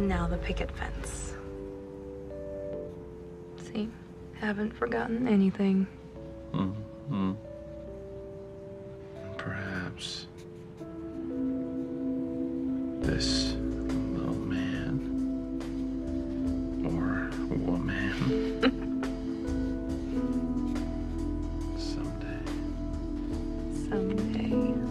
And now the picket fence. See? Haven't forgotten anything. Mm-hmm. Perhaps this little man or woman someday. Someday.